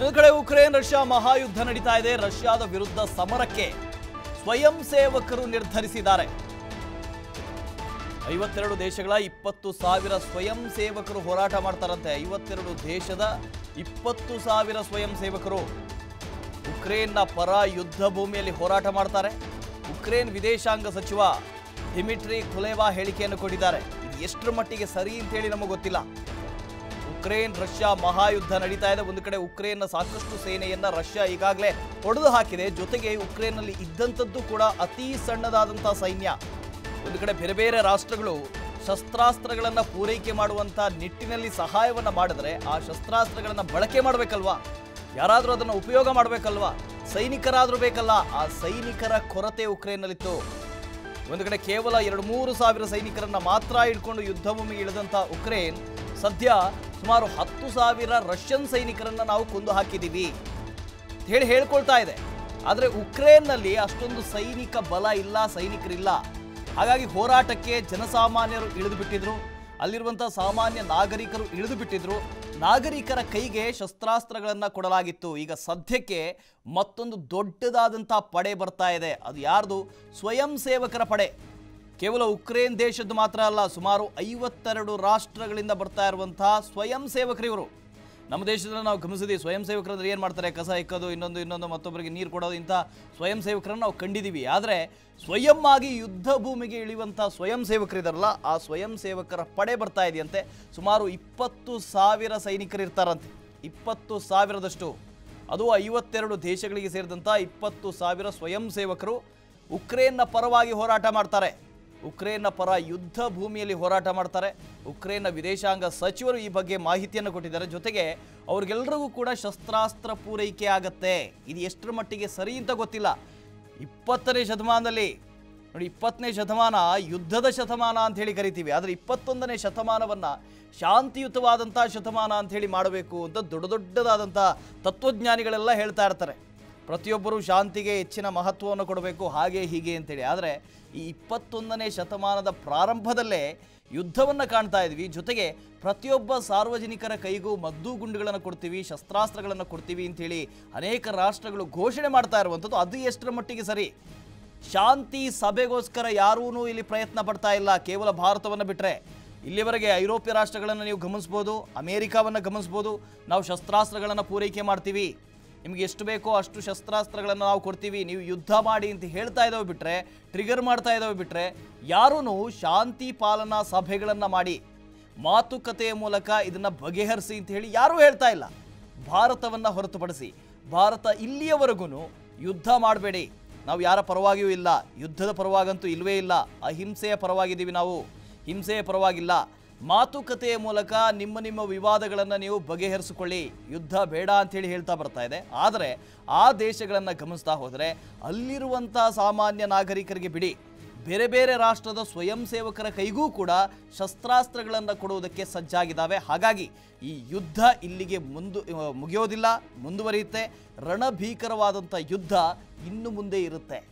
ಒಂದು ಕಡೆ Ukraine, Russia ಮಹಾಯುದ್ಧ ನಡೀತಾ ಇದೆ. ರಷ್ಯಾದ ವಿರುದ್ಧ ಸಮರಕ್ಕೆ ಸ್ವಯಂ ಸೇವಕರು ನಿರ್ಧರಿಸಿದ್ದಾರೆ. ಐವತ್ತೆರಡು ದೇಶಗಳ ಇಪ್ಪತ್ತು ಸಾವಿರ ಸ್ವಯಂ ಸೇವಕರು ಹೋರಾಟ ಮಾಡ್ತಾರಂತೆ. ಐವತ್ತೆರಡು ದೇಶದ ಇಪ್ಪತ್ತು ಸಾವಿರ ಸ್ವಯಂ ಸೇವಕರು ಉಕ್ರೇನ್ನ ಪರ ಯುದ್ಧ ಭೂಮಿಯಲ್ಲಿ ಹೋರಾಟ ಮಾಡ್ತಾರೆ. ಉಕ್ರೇನ್ ವಿದೇಶಾಂಗ ಸಚಿವ ಡಿಮಿಟ್ರಿ ಕುಲೇವಾ ಹೇಳಿಕೆಯನ್ನು ಕೊಟ್ಟಿದ್ದಾರೆ. ಇದು ಎಷ್ಟರ ಮಟ್ಟಿಗೆ ಸರಿ ಅಂತೇಳಿ ನಮಗೆ ಗೊತ್ತಿಲ್ಲ. ಉಕ್ರೇನ್, ರಷ್ಯಾ ಮಹಾಯುದ್ಧ ನಡೀತಾ ಇದೆ. ಒಂದು ಕಡೆ ಉಕ್ರೇನ್ನ ಸಾಕಷ್ಟು ಸೇನೆಯನ್ನ ರಷ್ಯಾ ಈಗಾಗಲೇ ಹೊಡೆದು ಹಾಕಿದೆ. ಜೊತೆಗೆ ಉಕ್ರೇನ್ನಲ್ಲಿ ಇದ್ದಂಥದ್ದು ಕೂಡ ಅತಿ ಸಣ್ಣದಾದಂಥ ಸೈನ್ಯ. ಒಂದು ಕಡೆ ಬೇರೆ ಬೇರೆ ರಾಷ್ಟ್ರಗಳು ಶಸ್ತ್ರಾಸ್ತ್ರಗಳನ್ನು ಪೂರೈಕೆ ಮಾಡುವಂಥ ನಿಟ್ಟಿನಲ್ಲಿ ಸಹಾಯವನ್ನು ಮಾಡಿದ್ರೆ ಆ ಶಸ್ತ್ರಾಸ್ತ್ರಗಳನ್ನು ಬಳಕೆ ಮಾಡಬೇಕಲ್ವಾ? ಯಾರಾದರೂ ಅದನ್ನು ಉಪಯೋಗ ಮಾಡಬೇಕಲ್ವಾ? ಸೈನಿಕರಾದರೂ ಬೇಕಲ್ಲ, ಆ ಸೈನಿಕರ ಕೊರತೆ ಉಕ್ರೇನ್ನಲ್ಲಿತ್ತು. ಒಂದು ಕಡೆ ಕೇವಲ ಎರಡು ಮೂರು ಸಾವಿರ ಸೈನಿಕರನ್ನು ಮಾತ್ರ ಇಟ್ಕೊಂಡು ಯುದ್ಧ ಭೂಮಿಗೆ ಇಳಿದಂಥ ಉಕ್ರೇನ್ ಸದ್ಯ ಸುಮಾರು ಹತ್ತು ಸಾವಿರ ರಷ್ಯನ್ ಸೈನಿಕರನ್ನು ನಾವು ಕೊಂದು ಹಾಕಿದ್ದೀವಿ. ಹೇಳಿ ಹೇಳ್ಕೊಳ್ತಾ ಇದೆ. ಆದರೆ ಉಕ್ರೇನ್ನಲ್ಲಿ ಅಷ್ಟೊಂದು ಸೈನಿಕ ಬಲ ಇಲ್ಲ, ಸೈನಿಕರಿಲ್ಲ. ಹಾಗಾಗಿ ಹೋರಾಟಕ್ಕೆ ಜನಸಾಮಾನ್ಯರು ಇಳಿದು ಬಿಟ್ಟಿದ್ರು ಅಲ್ಲಿರುವಂಥ ಸಾಮಾನ್ಯ ನಾಗರಿಕರು ಇಳಿದು ಬಿಟ್ಟಿದ್ರು ನಾಗರಿಕರ ಕೈಗೆ ಶಸ್ತ್ರಾಸ್ತ್ರಗಳನ್ನು ಕೊಡಲಾಗಿತ್ತು. ಈಗ ಸದ್ಯಕ್ಕೆ ಮತ್ತೊಂದು ದೊಡ್ಡದಾದಂಥ ಪಡೆ ಬರ್ತಾ ಇದೆ. ಅದು ಯಾರ್ದು? ಸ್ವಯಂ ಸೇವಕರ ಪಡೆ. ಕೇವಲ ಉಕ್ರೇನ್ ದೇಶದ್ದು ಮಾತ್ರ ಅಲ್ಲ, ಸುಮಾರು ಐವತ್ತೆರಡು ರಾಷ್ಟ್ರಗಳಿಂದ ಬರ್ತಾ ಇರುವಂತಹ ಸ್ವಯಂ ಸೇವಕರಿವರು. ನಮ್ಮ ದೇಶದಲ್ಲಿ ನಾವು ಗಮನಿಸಿದ್ದೀವಿ ಸ್ವಯಂ ಸೇವಕರಂದ್ರೆ ಏನು ಮಾಡ್ತಾರೆ? ಕಸ ಇಕ್ಕೋದು, ಇನ್ನೊಂದು ಇನ್ನೊಂದು, ಮತ್ತೊಬ್ಬರಿಗೆ ನೀರು ಕೊಡೋದು, ಇಂಥ ಸ್ವಯಂ ಸೇವಕರನ್ನು ನಾವು ಕಂಡಿದ್ದೀವಿ ಆದರೆ ಸ್ವಯಂ ಆಗಿ ಯುದ್ಧ ಭೂಮಿಗೆ ಇಳಿಯುವಂಥ ಸ್ವಯಂ ಸೇವಕರಿದಾರಲ್ಲ, ಆ ಸ್ವಯಂ ಸೇವಕರ ಪಡೆ ಬರ್ತಾ ಇದೆಯಂತೆ. ಸುಮಾರು ಇಪ್ಪತ್ತು ಸಾವಿರ ಸೈನಿಕರು ಇರ್ತಾರಂತೆ. ಇಪ್ಪತ್ತು ಸಾವಿರದಷ್ಟು. ಅದು ಐವತ್ತೆರಡು ದೇಶಗಳಿಗೆ ಸೇರಿದಂಥ ಇಪ್ಪತ್ತು ಸಾವಿರ ಸ್ವಯಂ ಸೇವಕರು ಉಕ್ರೇನ್ನ ಪರವಾಗಿ ಹೋರಾಟ ಮಾಡ್ತಾರೆ. ಉಕ್ರೇನ್ನ ಪರ ಯುದ್ಧ ಭೂಮಿಯಲ್ಲಿ ಹೋರಾಟ ಮಾಡ್ತಾರೆ. ಉಕ್ರೇನ್ನ ವಿದೇಶಾಂಗ ಸಚಿವರು ಈ ಬಗ್ಗೆ ಮಾಹಿತಿಯನ್ನು ಕೊಟ್ಟಿದ್ದಾರೆ. ಜೊತೆಗೆ ಅವ್ರಿಗೆಲ್ಲರಿಗೂ ಕೂಡ ಶಸ್ತ್ರಾಸ್ತ್ರ ಪೂರೈಕೆ ಆಗತ್ತೆ. ಇದು ಎಷ್ಟರ ಮಟ್ಟಿಗೆ ಸರಿ ಅಂತ ಗೊತ್ತಿಲ್ಲ. ಇಪ್ಪತ್ತನೇ ಶತಮಾನದಲ್ಲಿ, ನೋಡಿ, ಇಪ್ಪತ್ತನೇ ಶತಮಾನ ಯುದ್ಧದ ಶತಮಾನ ಅಂತ ಹೇಳಿ ಕರಿತೀವಿ. ಆದರೆ ಇಪ್ಪತ್ತೊಂದನೇ ಶತಮಾನವನ್ನ ಶಾಂತಿಯುತವಾದಂಥ ಶತಮಾನ ಅಂತ ಹೇಳಿ ಮಾಡಬೇಕು ಅಂತ ದೊಡ್ಡ ದೊಡ್ಡದಾದಂಥ ತತ್ವಜ್ಞಾನಿಗಳೆಲ್ಲ ಹೇಳ್ತಾ ಇರ್ತಾರೆ. ಪ್ರತಿಯೊಬ್ಬರು ಶಾಂತಿಗೆ ಹೆಚ್ಚಿನ ಮಹತ್ವವನ್ನು ಕೊಡಬೇಕು, ಹಾಗೆ ಹೀಗೆ ಅಂತೇಳಿ. ಆದರೆ ಈ ಇಪ್ಪತ್ತೊಂದನೇ ಶತಮಾನದ ಪ್ರಾರಂಭದಲ್ಲೇ ಯುದ್ಧವನ್ನು ಕಾಣ್ತಾ ಇದ್ವಿ. ಜೊತೆಗೆ ಪ್ರತಿಯೊಬ್ಬ ಸಾರ್ವಜನಿಕರ ಕೈಗೂ ಮದ್ದು ಗುಂಡುಗಳನ್ನು ಕೊಡ್ತೀವಿ, ಶಸ್ತ್ರಾಸ್ತ್ರಗಳನ್ನು ಕೊಡ್ತೀವಿ ಅಂತೇಳಿ ಅನೇಕ ರಾಷ್ಟ್ರಗಳು ಘೋಷಣೆ ಮಾಡ್ತಾ ಇರುವಂಥದ್ದು. ಅದು ಎಷ್ಟರ ಮಟ್ಟಿಗೆ ಸರಿ? ಶಾಂತಿ ಸಭೆಗೋಸ್ಕರ ಯಾರೂ ಇಲ್ಲಿ ಪ್ರಯತ್ನ ಪಡ್ತಾ ಇಲ್ಲ. ಕೇವಲ ಭಾರತವನ್ನು ಬಿಟ್ಟರೆ ಇಲ್ಲಿವರೆಗೆ ಐರೋಪ್ಯ ರಾಷ್ಟ್ರಗಳನ್ನು ನೀವು ಗಮನಿಸ್ಬೋದು, ಅಮೇರಿಕಾವನ್ನು ಗಮನಿಸ್ಬೋದು. ನಾವು ಶಸ್ತ್ರಾಸ್ತ್ರಗಳನ್ನು ಪೂರೈಕೆ ಮಾಡ್ತೀವಿ. ನಿಮ್ಗೆ ಎಷ್ಟು ಬೇಕೋ ಅಷ್ಟು ಶಸ್ತ್ರಾಸ್ತ್ರಗಳನ್ನು ನಾವು ಕೊಡ್ತೀವಿ. ನೀವು ಯುದ್ಧ ಮಾಡಿ ಅಂತ ಹೇಳ್ತಾ ಇದ್ದಾವೆ ಬಿಟ್ಟರೆ ಟ್ರಿಗರ್ ಮಾಡ್ತಾ ಇದ್ದಾವೆ ಬಿಟ್ಟರೆ ಯಾರೂ ಶಾಂತಿ ಪಾಲನಾ ಸಭೆಗಳನ್ನು ಮಾಡಿ, ಮಾತುಕತೆಯ ಮೂಲಕ ಇದನ್ನು ಬಗೆಹರಿಸಿ ಅಂತ ಹೇಳಿ ಯಾರೂ ಹೇಳ್ತಾ ಇಲ್ಲ. ಭಾರತವನ್ನು ಹೊರತುಪಡಿಸಿ, ಭಾರತ ಇಲ್ಲಿಯವರೆಗೂ ಯುದ್ಧ ಮಾಡಬೇಡಿ. ನಾವು ಯಾರ ಪರವಾಗಿಯೂ ಇಲ್ಲ, ಯುದ್ಧದ ಪರವಾಗಂತೂ ಇಲ್ಲವೇ ಇಲ್ಲ, ಅಹಿಂಸೆಯ ಪರವಾಗಿದ್ದೀವಿ ನಾವು. ಹಿಂಸೆಯ ಪರವಾಗಿಲ್ಲ. ಮಾತುಕತೆಯ ಮೂಲಕ ನಿಮ್ಮ ನಿಮ್ಮ ವಿವಾದಗಳನ್ನು ನೀವು ಬಗೆಹರಿಸಿಕೊಳ್ಳಿ. ಯುದ್ಧ ಬೇಡ ಅಂತೇಳಿ ಹೇಳ್ತಾ ಬರ್ತಾ ಇದೆ. ಆದರೆ ಆ ದೇಶಗಳನ್ನು ಗಮನಿಸ್ತಾ ಹೋದರೆ ಅಲ್ಲಿರುವಂಥ ಸಾಮಾನ್ಯ ನಾಗರಿಕರಿಗೆ ಬಿಡಿ. ಬೇರೆ ಬೇರೆ ರಾಷ್ಟ್ರದ ಸ್ವಯಂ ಸೇವಕರ ಕೈಗೂ ಕೂಡ ಶಸ್ತ್ರಾಸ್ತ್ರಗಳನ್ನು ಕೊಡುವುದಕ್ಕೆ ಸಜ್ಜಾಗಿದ್ದಾವೆ. ಹಾಗಾಗಿ ಈ ಯುದ್ಧ ಇಲ್ಲಿಗೆ ಮುಂದು, ಮುಗಿಯೋದಿಲ್ಲ, ಮುಂದುವರಿಯುತ್ತೆ. ರಣಭೀಕರವಾದಂಥ ಯುದ್ಧ ಇನ್ನು ಮುಂದೆ ಇರುತ್ತೆ.